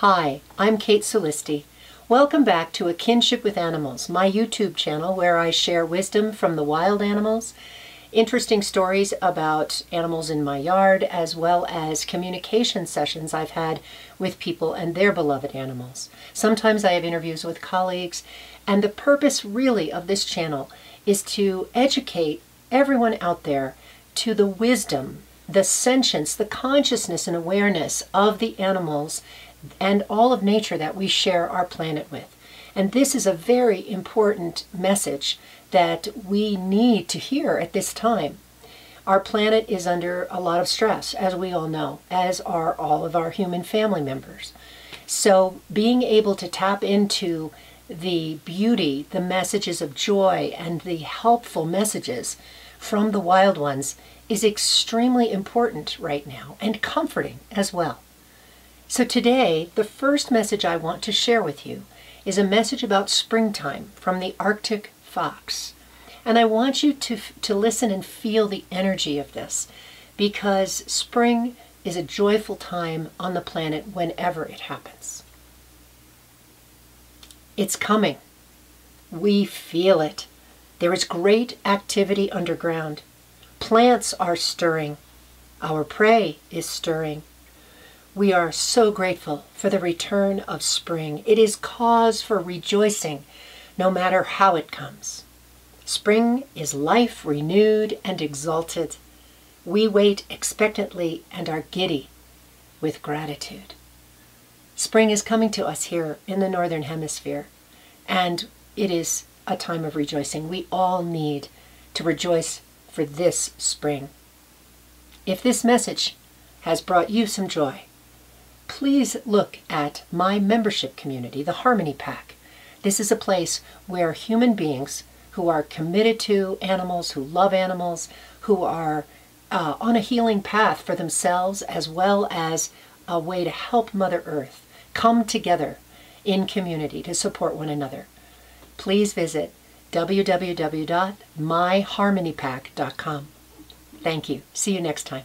Hi, I'm Kate Solisti. Welcome back to A Kinship with Animals, my YouTube channel where I share wisdom from the wild animals, interesting stories about animals in my yard, as well as communication sessions I've had with people and their beloved animals. Sometimes I have interviews with colleagues, and the purpose really of this channel is to educate everyone out there to the wisdom, the sentience, the consciousness and awareness of the animals and all of nature that we share our planet with. And this is a very important message that we need to hear at this time. Our planet is under a lot of stress, as we all know, as are all of our human family members. So, being able to tap into the beauty, the messages of joy, and the helpful messages from the wild ones is extremely important right now and comforting as well. So today, the first message I want to share with you is a message about springtime from the Arctic fox. And I want you to, to listen and feel the energy of this because spring is a joyful time on the planet whenever it happens. It's coming. We feel it. There is great activity underground. Plants are stirring. Our prey is stirring. We are so grateful for the return of spring. It is cause for rejoicing, no matter how it comes. Spring is life renewed and exalted. We wait expectantly and are giddy with gratitude. Spring is coming to us here in the Northern Hemisphere, and it is a time of rejoicing. We all need to rejoice for this spring. If this message has brought you some joy, please look at my membership community, the Harmony Pack. This is a place where human beings who are committed to animals, who love animals, who are uh, on a healing path for themselves as well as a way to help Mother Earth come together in community to support one another. Please visit www.myharmonypack.com. Thank you. See you next time.